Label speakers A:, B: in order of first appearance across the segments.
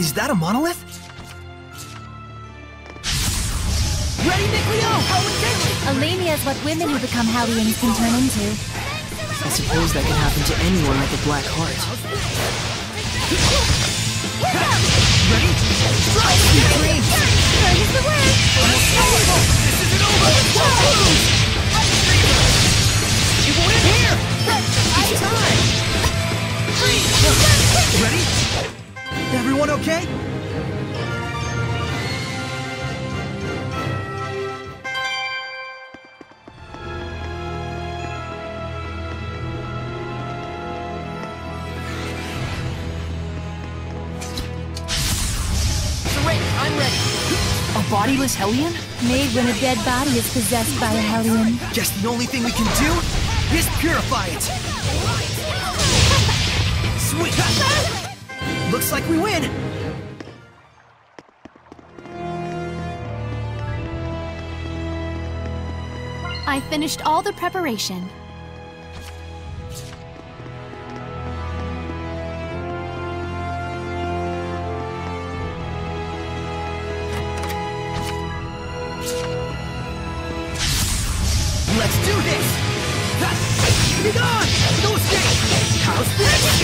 A: Is that a monolith?
B: Ready, Mikleo?
C: Alemia is what women who become Hellions can turn into.
A: I suppose that could happen to anyone with a black heart. Ready? Strike! Dream!
C: Turn is the word!
B: This isn't over! Don't lose! You will win here!
A: Everyone okay?
B: Serene, I'm ready.
A: A bodiless Hellion?
C: Made when a dead body is possessed by a Hellion.
A: Guess the only thing we can do is purify it. Sweet. Looks like we win.
C: I finished all the preparation.
A: Let's do this! Be gone! No escape! House this!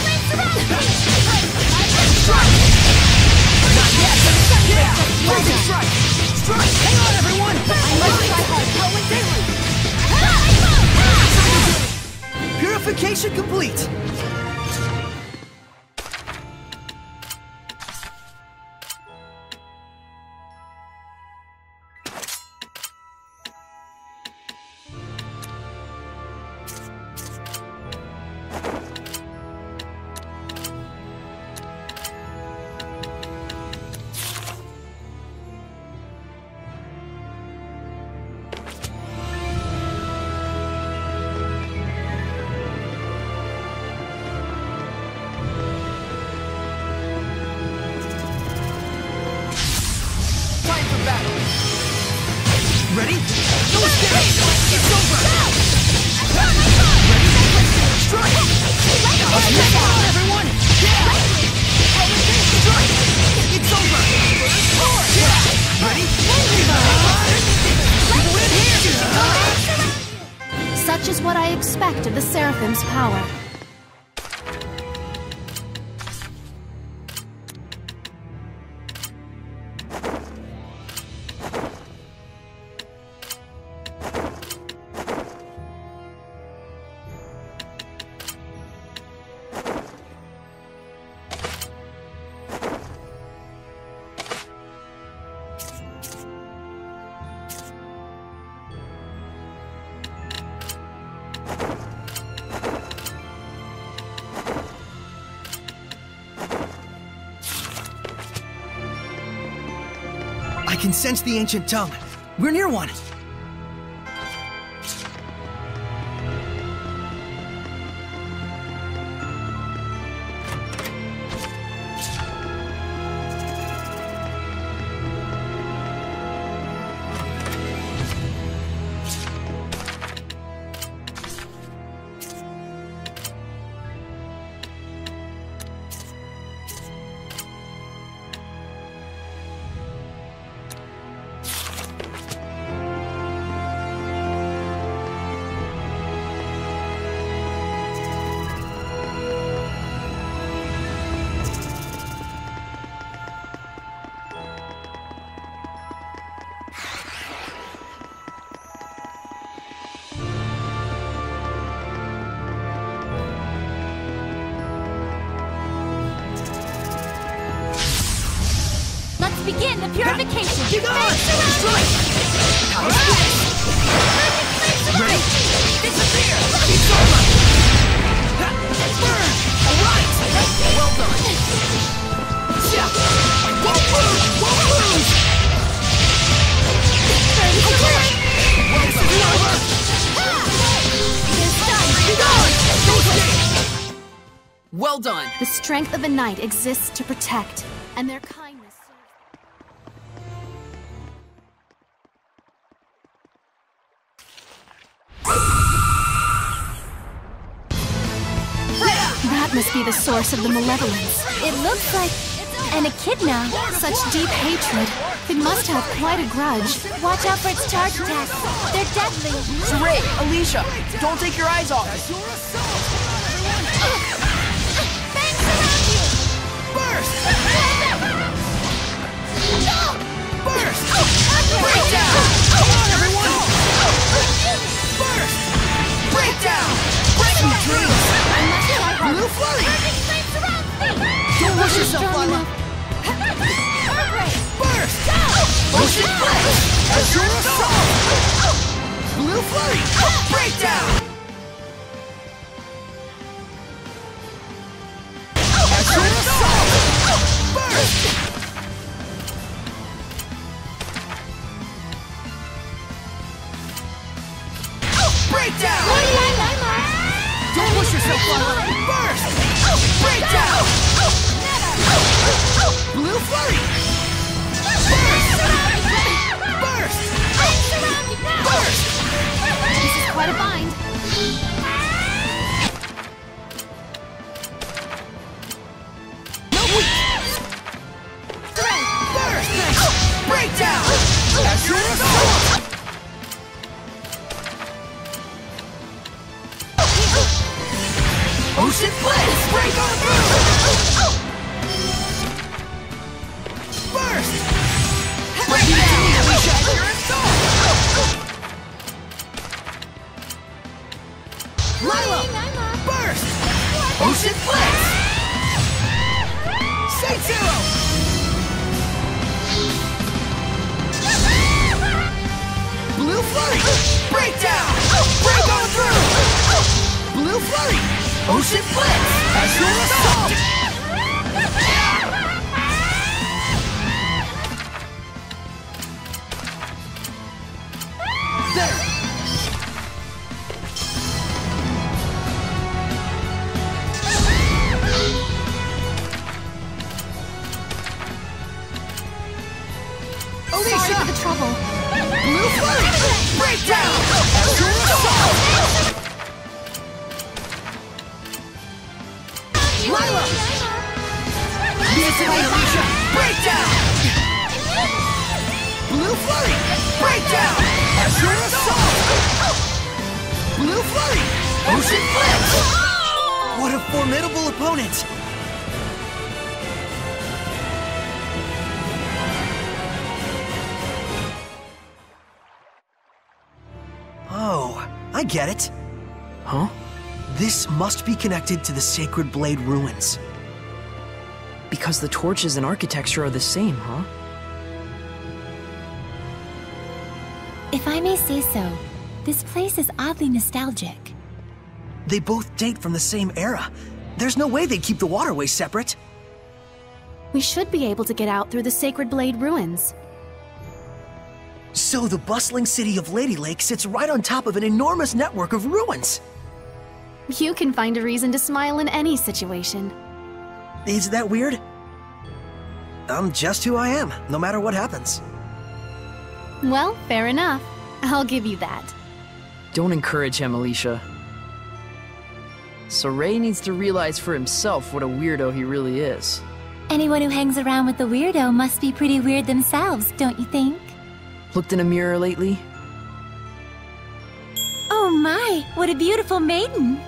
A: Strike! Not yet! Yeah! Strike! Strike! Hang on, everyone! Purification complete!
C: What I expect of the Seraphim's power.
A: I can sense the ancient tongue. We're near one.
C: Begin the purification.
A: Keep on! Strike! How's this? Ready? Disappear! It's over! Burn! Alright! Well done! Yeah! Won't lose! Won't lose! Well done! over! Be gone! No escape!
B: Well done.
C: The strength of a knight exists to protect, and their kindness must be the source of the malevolence. It looks like An echidna? Such deep hatred. It must have quite a grudge. Watch out for its charge attacks. They're deadly.
B: Sorey, Alisha, don't take your eyes off it.
C: Fangs around you!
A: Burst! Burst!
B: Breakdown!
A: Come on, everyone! Burst! Breakdown! Breaking dreams! Flurry!
B: Don't push yourself,
C: Lailah.
A: Burst! Ocean blast! Azure assault! Blue flurry! Breakdown!
C: This is
A: must be connected to the Sacred Blade ruins.
B: Because the torches and architecture are the same, huh?
D: If I may say so, this place is oddly nostalgic.
A: They both date from the same era. There's no way they'd keep the waterways separate.
C: We should be able to get out through the Sacred Blade ruins.
A: So the bustling city of Lady Lake sits right on top of an enormous network of ruins.
C: You can find a reason to smile in any situation.
A: Is that weird? I'm just who I am, no matter what happens.
C: Well, fair enough. I'll give you that.
B: Don't encourage him, Alisha. Sorey needs to realize for himself what a weirdo he really is.
D: Anyone who hangs around with a weirdo must be pretty weird themselves, don't you think?
B: Looked in a mirror lately?
D: Oh my, what a beautiful maiden!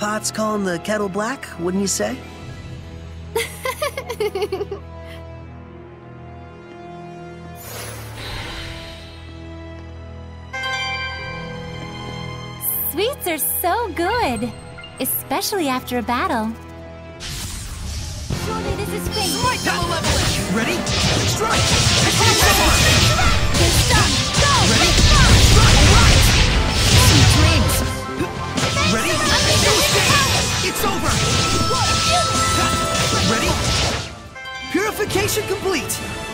A: Pot's calling the kettle black, wouldn't you say?
D: Sweets are so good, especially after a battle. Surely this is fate.
B: Smite the malevolent!
A: Ready? Strike!
D: Good stuff. Go!
A: Ready?
B: Strike
A: It's over! Ready? Purification complete!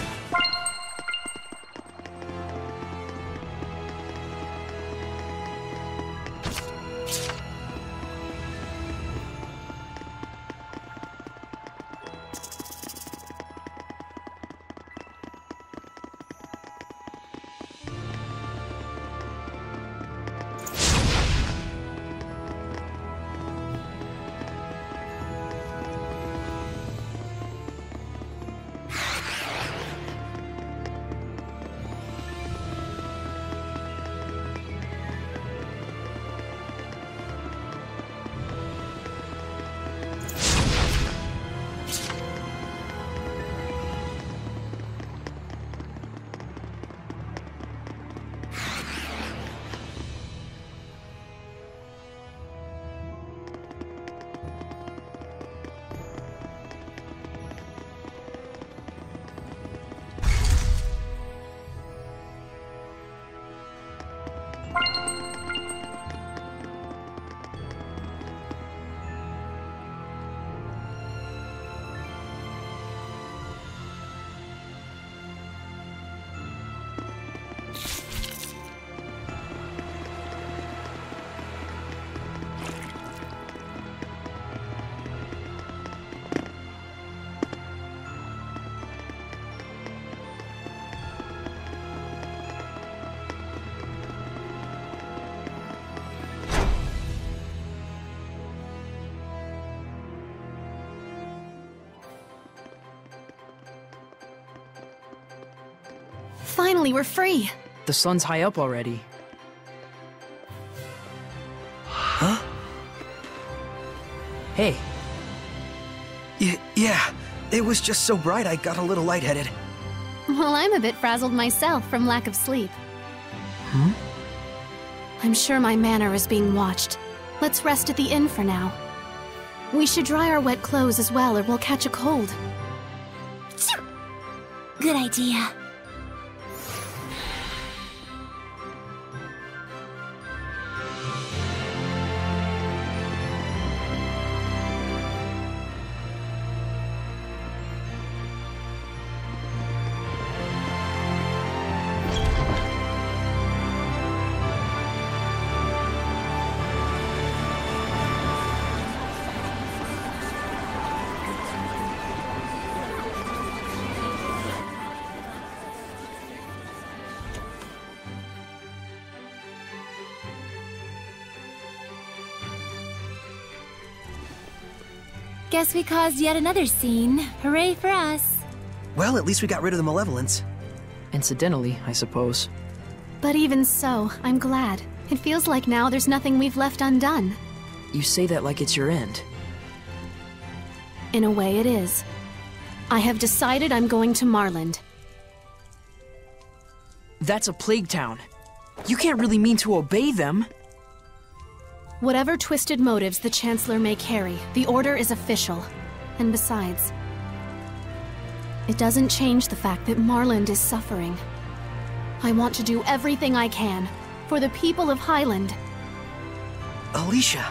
C: Finally, we're free.
B: The sun's high up already.
A: Huh?
B: Hey,
A: Y yeah, it was just so bright I got a little lightheaded.
C: Well, I'm a bit frazzled myself from lack of sleep.
B: Hmm?
C: I'm sure my manor is being watched. Let's rest at the inn for now. We should dry our wet clothes as well, or we'll catch a cold.
D: Good idea. Guess we caused yet another scene. Hooray for us.
A: Well, at least we got rid of the malevolence.
B: incidentally, I suppose.
C: But even so, I'm glad. It feels like now there's nothing we've left undone.
B: You say that like it's your end.
C: In a way, it is. I have decided I'm going to Marlind.
B: That's a plague town. You can't really mean to obey them.
C: Whatever twisted motives the Chancellor may carry, the order is official. And besides, it doesn't change the fact that Marlind is suffering. I want to do everything I can for the people of Hyland.
A: Alisha,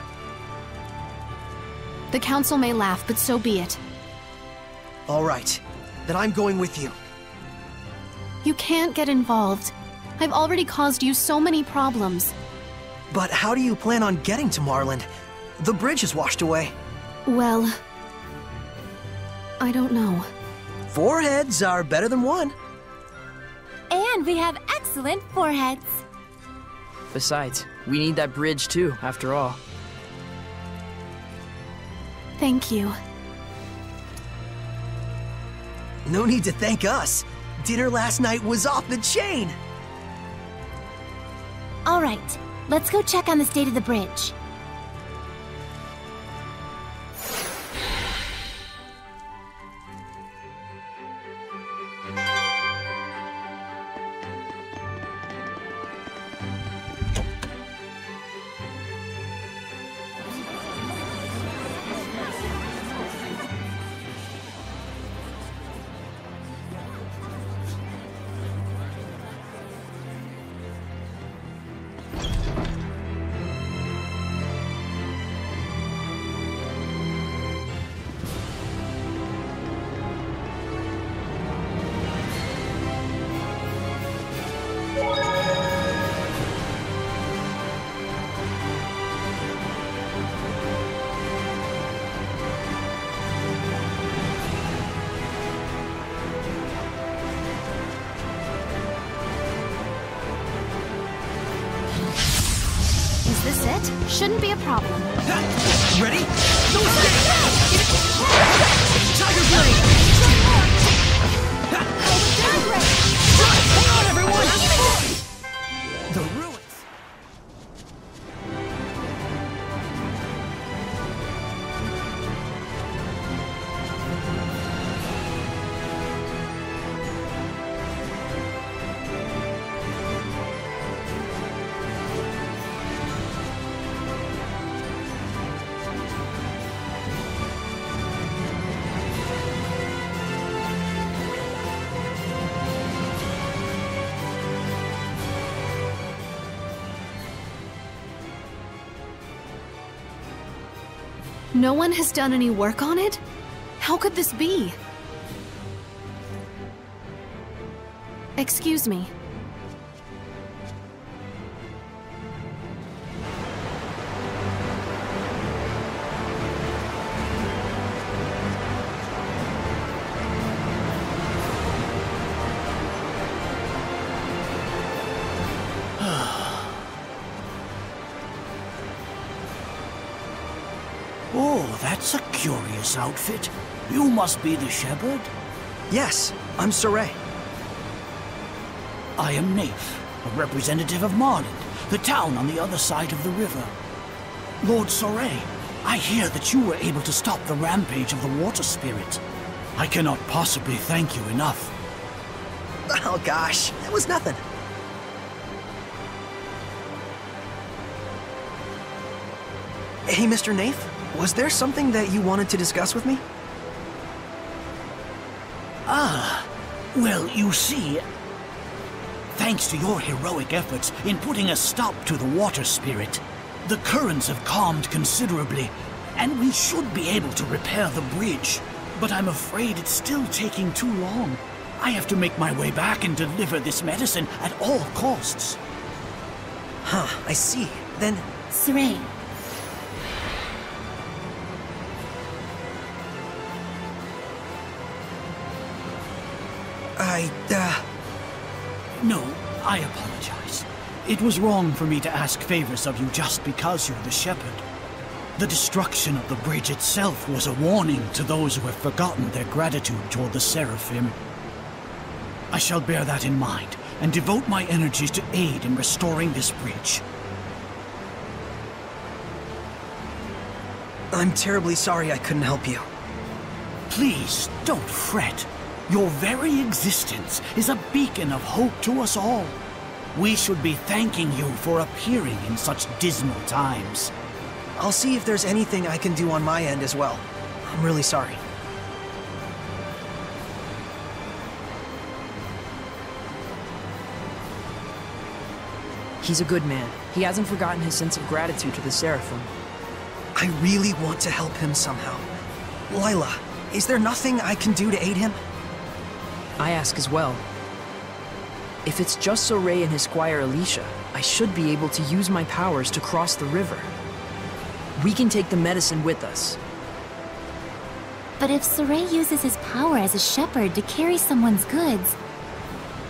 C: The Council may laugh, but so be it.
A: all right. Then I'm going with you.
C: You can't get involved. I've already caused you so many problems.
A: But how do you plan on getting to Marlind? The bridge is washed away.
C: Well, I don't know.
A: Four heads are better than one.
D: And we have excellent foreheads.
B: Besides, we need that bridge too, after all.
C: Thank you.
A: No need to thank us. Dinner last night was off the chain.
D: All right, let's go check on the state of the bridge.
C: Is this it? Shouldn't be a problem.
A: Ready? No escape!
C: No one has done any work on it? How could this be? Excuse me.
E: Curious outfit. You must be the shepherd.
A: Yes, I'm Sorey.
E: I am Naif, a representative of Marlind, the town on the other side of the river. Lord Sorey, I hear that you were able to stop the rampage of the water spirit. I cannot possibly thank you enough.
A: Oh gosh, it was nothing. Hey, Mr. Naif, was there something that you wanted to discuss with me?
E: Ah, well, you see, thanks to your heroic efforts in putting a stop to the water spirit, the currents have calmed considerably, and we should be able to repair the bridge. But I'm afraid it's still taking too long. I have to make my way back and deliver this medicine at all costs.
A: Huh, I see. Then,
D: Sorey,
A: I
E: apologize. It was wrong for me to ask favors of you just because you're the shepherd. The destruction of the bridge itself was a warning to those who have forgotten their gratitude toward the Seraphim. I shall bear that in mind and devote my energies to aid in restoring this bridge.
A: I'm terribly sorry I couldn't help you.
E: Please, don't fret. Your very existence is a beacon of hope to us all. We should be thanking you for appearing in such dismal times.
A: I'll see if there's anything I can do on my end as well. I'm really sorry.
B: He's a good man. He hasn't forgotten his sense of gratitude to the Seraphim.
A: I really want to help him somehow. Lailah, is there nothing I can do to aid him?
B: I ask as well. If it's just Sorey and his squire Alisha, I should be able to use my powers to cross the river. We can take the medicine with us.
D: but if Sorey uses his power as a shepherd to carry someone's goods,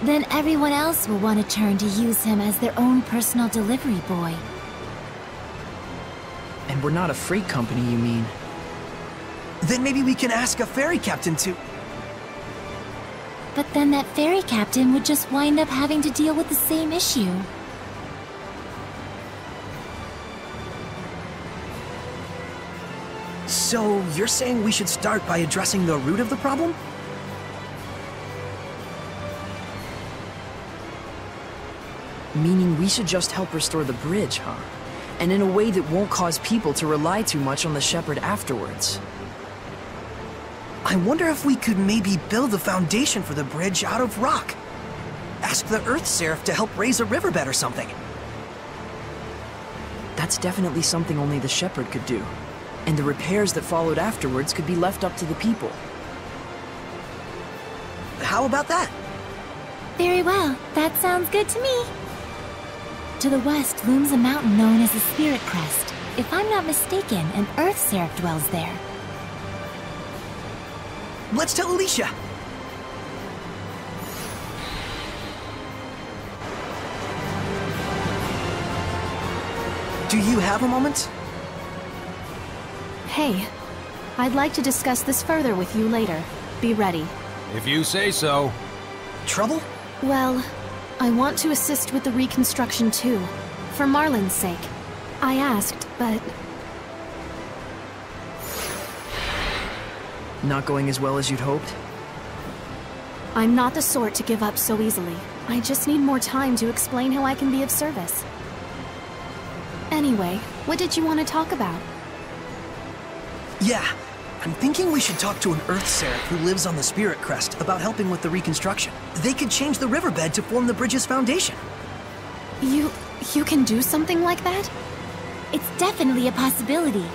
D: then everyone else will want to turn to use him as their own personal delivery boy.
B: And we're not a freight company, you mean?
A: Then maybe we can ask a ferry captain to...
D: But then that ferry captain would just wind up having to deal with the same issue.
A: So, you're saying we should start by addressing the root of the problem?
B: Meaning we should just help restore the bridge, huh? And in a way that won't cause people to rely too much on the Shepherd afterwards.
A: I wonder if we could maybe build the foundation for the bridge out of rock. Ask the Earth Seraph to help raise a riverbed or something.
B: That's definitely something only the Shepherd could do. And the repairs that followed afterwards could be left up to the people.
A: How about that?
D: Very well, that sounds good to me. To the west looms a mountain known as the Spirit Crest. If I'm not mistaken, an Earth Seraph dwells there.
A: Let's tell Alisha. Do you have a moment?
C: Hey, I'd like to discuss this further with you later. Be ready.
F: If you say so.
A: Trouble?
C: Well, I want to assist with the reconstruction too, for Marlind's sake. I asked, but
B: Not going as well as you'd hoped?
C: I'm not the sort to give up so easily. I just need more time to explain how I can be of service. Anyway, what did you want to talk about?
A: Yeah. I'm thinking we should talk to an Earth Seraph who lives on the Spirit Crest about helping with the reconstruction. They could change the riverbed to form the bridge's foundation.
C: You... you can do something like that?
D: It's definitely a possibility.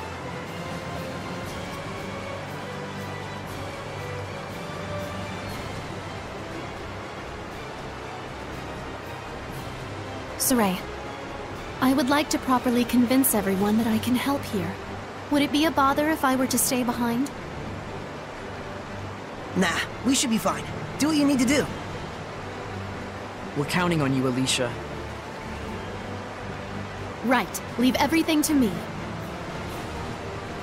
C: Sorey, I would like to properly convince everyone that I can help here. Would it be a bother if I were to stay behind?
A: Nah, we should be fine. Do what you need to do.
B: We're counting on you, Alisha.
C: Right. Leave everything to me.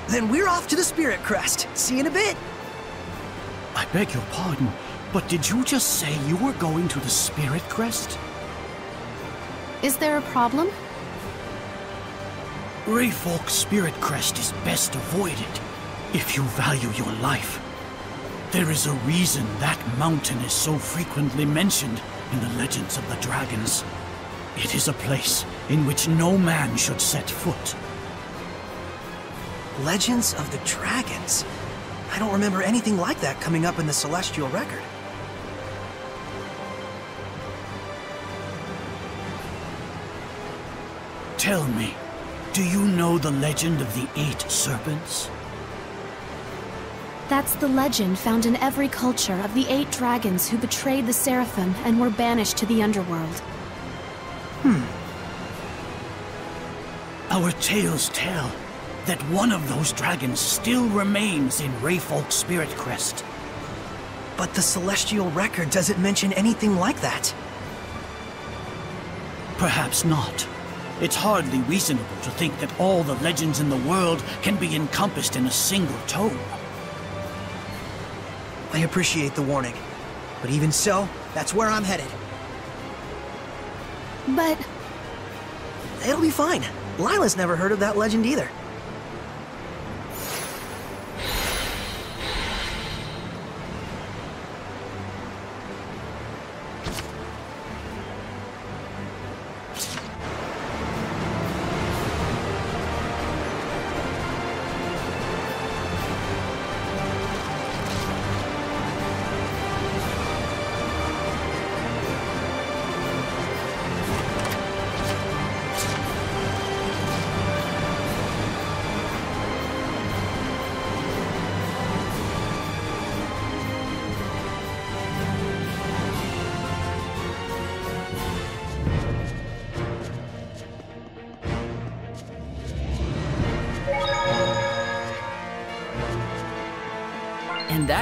A: Then we're off to the Spirit Crest. See you in a bit.
E: I beg your pardon, But did you just say you were going to the Spirit Crest?
C: Is there a problem?
E: Rayfalke's Spirit Crest is best avoided if you value your life. There is a reason that mountain is so frequently mentioned in the legends of the dragons. It is a place in which no man should set foot.
A: Legends of the Dragons? I don't remember anything like that coming up in the Celestial Record.
E: Tell me, do you know the legend of the Eight Serpents?
C: That's the legend found in every culture of the eight dragons who betrayed the Seraphim and were banished to the underworld. Hmm.
E: Our tales tell that one of those dragons still remains in Rayfalke's Spirit Crest.
A: But the Celestial Record doesn't mention anything like that.
E: Perhaps not. It's hardly reasonable to think that all the legends in the world can be encompassed in a single tome.
A: I appreciate the warning. But even so, that's where I'm headed.
C: But
A: It'll be fine. Lailah's never heard of that legend either.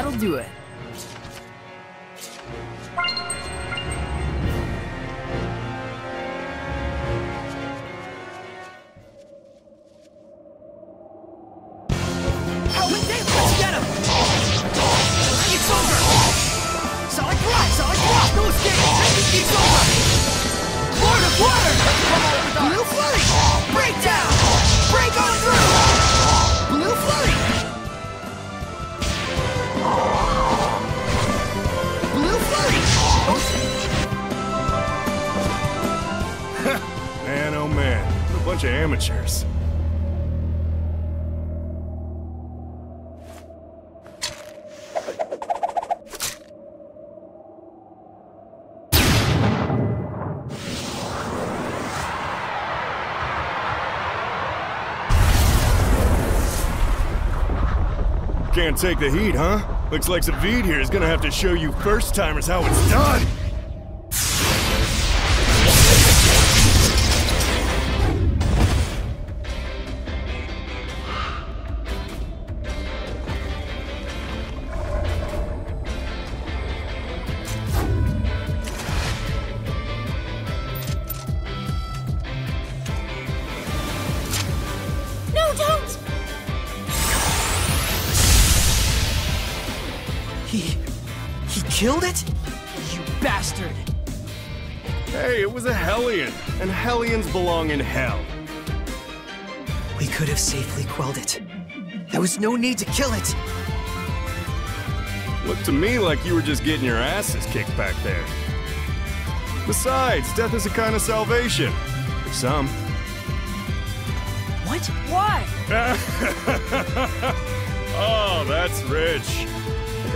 B: That'll do it.
F: Man, oh man, what a bunch of amateurs. Can't take the heat, huh? Looks like Zaveid here is gonna have to show you first-timers how it's done!
A: He... he killed it?
B: You bastard!
F: Hey, it was a Hellion, and Hellions belong in hell.
A: We could have safely quelled it. There was no need to kill it.
F: Looked to me like you were just getting your asses kicked back there. Besides, death is a kind of salvation. For some.
A: What?
B: Why?
F: Oh, that's rich.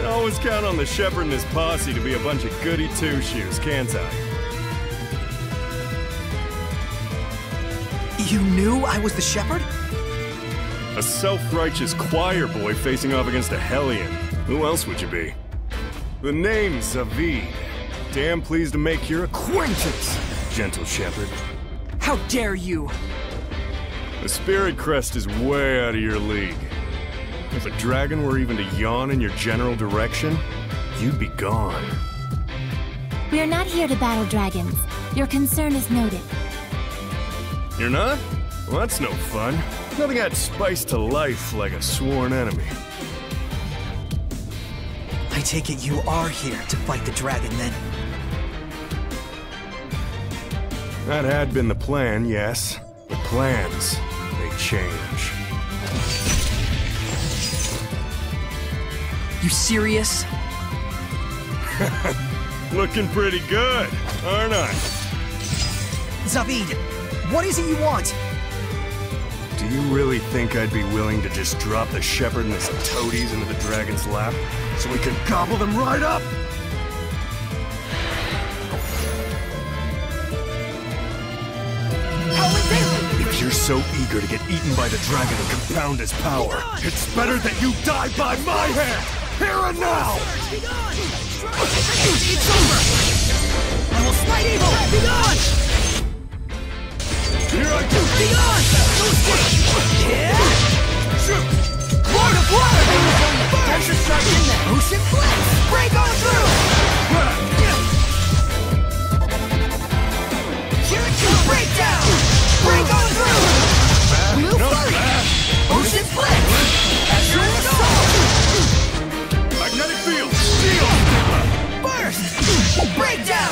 F: I can always count on the shepherd and his posse to be a bunch of goody two-shoes, can't I?
A: You knew I was the shepherd?
F: A self-righteous choir boy facing off against a Hellion. Who else would you be? The name's Zaveid. Damn pleased to make your acquaintance, gentle shepherd.
B: How dare you!
F: The Spirit Crest is way out of your league. If a dragon were even to yawn in your general direction, you'd be gone.
D: We are not here to battle dragons. Your concern is noted.
F: You're not? Well, that's no fun. Nothing adds spice to life like a sworn enemy.
A: I take it you are here to fight the dragon then.
F: That had been the plan, yes. But plans, they change.
B: You serious?
F: Looking pretty good, aren't I?
A: Zaveid, what is it you want?
F: Do you really think I'd be willing to just drop the shepherd and his toadies into the dragon's lap so we could gobble them right up? If you're so eager to get eaten by the dragon and compound his power, it's better that you die by my hand, here and now!
A: It's over! I will smite evil! Be gone!
F: Here I go!
A: Be gone! No escape! Yeah! Lord of Water! Strike in there! Ocean Blitz! Break on through! Shuriken Breakdown! Break on through! Blue Flurry! Ocean Blitz! Breakdown!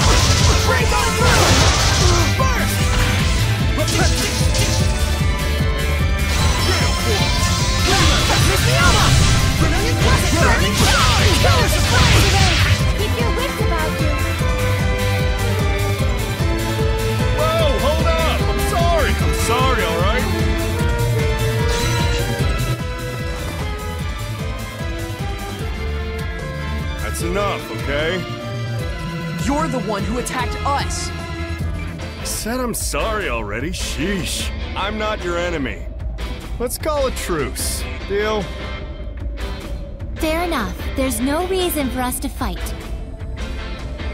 B: One who attacked us!
F: Said I'm sorry already. Sheesh. I'm not your enemy. Let's call a truce. Deal?
D: Fair enough. There's no reason for us to fight.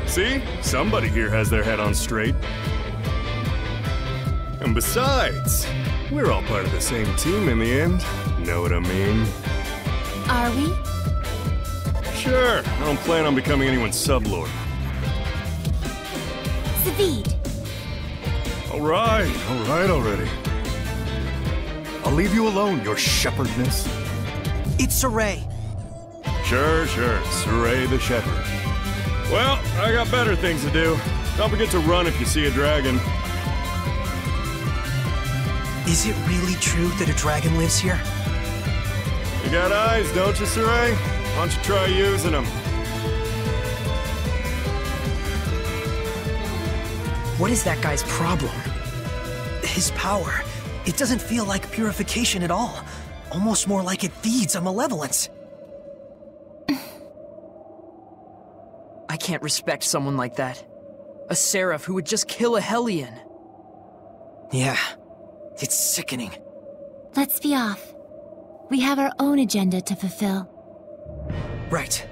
F: See? Somebody here has their head on straight. And besides, we're all part of the same team in the end. Know what I mean?
D: Are we?
F: Sure, I don't plan on becoming anyone's sublord.
D: Zaveid,
F: Alright, alright already. I'll leave you alone, your shepherdness.
A: It's Sorey.
F: Sure, sure, Sorey the Shepherd. Well, I got better things to do. Don't forget to run if you see a dragon.
A: Is it really true that a dragon lives here?
F: You got eyes, don't you, Sorey? Why don't you try using them?
A: What is that guy's problem? His power. It doesn't feel like purification at all. Almost more like it feeds on malevolence.
B: I can't respect someone like that. A seraph who would just kill a Hellion.
A: Yeah. It's sickening.
D: let's be off. We have our own agenda to fulfill.
A: Right.